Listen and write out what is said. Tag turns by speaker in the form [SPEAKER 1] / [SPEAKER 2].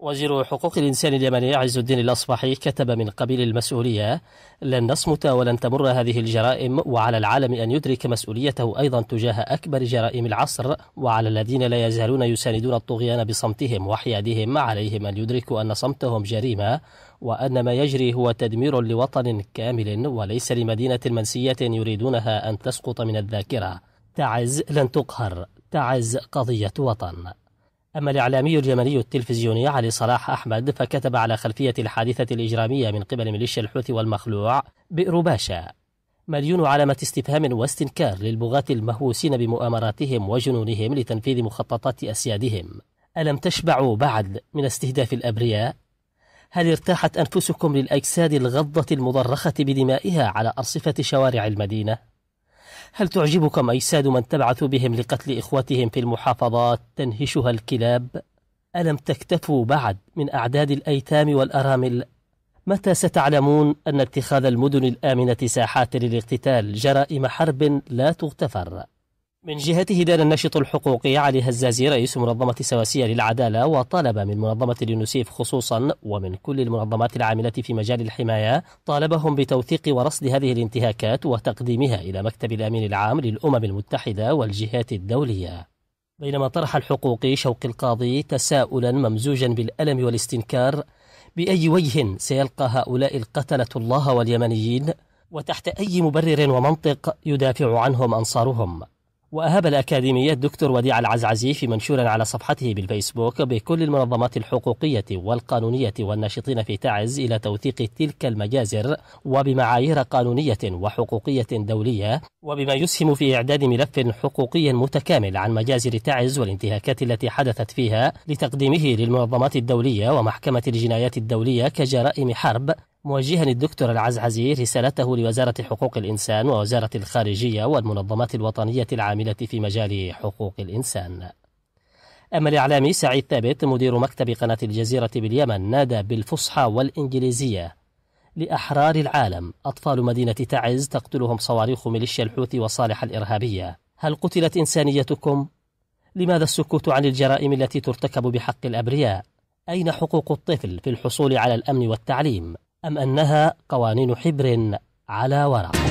[SPEAKER 1] وزير حقوق الإنسان اليمني عز الدين الأصبحي كتب من قبيل المسؤولية لن نصمت ولن تمر هذه الجرائم وعلى العالم أن يدرك مسؤوليته أيضا تجاه أكبر جرائم العصر وعلى الذين لا يزالون يساندون الطغيان بصمتهم وحيادهم عليهم أن يدركوا أن صمتهم جريمة وأن ما يجري هو تدمير لوطن كامل وليس لمدينة منسية يريدونها أن تسقط من الذاكرة. تعز لن تقهر تعز قضية وطن. أما الإعلامي اليمني التلفزيوني علي صلاح أحمد فكتب على خلفية الحادثة الإجرامية من قبل ميليشيا الحوثي والمخلوع بئر باشا مليون علامة استفهام واستنكار للبغاة المهووسين بمؤامراتهم وجنونهم لتنفيذ مخططات أسيادهم ألم تشبعوا بعد من استهداف الأبرياء؟ هل ارتاحت أنفسكم للأجساد الغضة المضرخة بدمائها على أرصفة شوارع المدينة؟ هل تعجبكم أجساد من تبعث بهم لقتل إخوتهم في المحافظات تنهشها الكلاب؟ ألم تكتفوا بعد من أعداد الأيتام والأرامل؟ متى ستعلمون أن اتخاذ المدن الآمنة ساحات للاقتتال جرائم حرب لا تغتفر؟ من جهته دان الناشط الحقوقي علي هزازي رئيس منظمة سواسية للعدالة وطالب من منظمة اليونسيف خصوصا ومن كل المنظمات العاملة في مجال الحماية طالبهم بتوثيق ورصد هذه الانتهاكات وتقديمها إلى مكتب الأمين العام للأمم المتحدة والجهات الدولية. بينما طرح الحقوقي شوق القاضي تساؤلا ممزوجا بالألم والاستنكار بأي وجه سيلقى هؤلاء القتلة الله واليمنيين؟ وتحت أي مبرر ومنطق يدافع عنهم أنصارهم؟ وأهاب الأكاديمية الدكتور وديع العزعزي في منشور على صفحته بالفيسبوك بكل المنظمات الحقوقية والقانونية والناشطين في تعز إلى توثيق تلك المجازر وبمعايير قانونية وحقوقية دولية وبما يسهم في إعداد ملف حقوقي متكامل عن مجازر تعز والانتهاكات التي حدثت فيها لتقديمه للمنظمات الدولية ومحكمة الجنايات الدولية كجرائم حرب موجها الدكتور العزعزي رسالته لوزارة حقوق الإنسان ووزارة الخارجية والمنظمات الوطنية العاملة في مجال حقوق الإنسان أما الإعلامي سعيد ثابت مدير مكتب قناة الجزيرة باليمن نادى بالفصحى والإنجليزية لأحرار العالم أطفال مدينة تعز تقتلهم صواريخ ميليشيا الحوثي وصالح الإرهابية هل قتلت إنسانيتكم؟ لماذا السكوت عن الجرائم التي ترتكب بحق الأبرياء؟ أين حقوق الطفل في الحصول على الأمن والتعليم؟ أم أنها قوانين حبر على ورق؟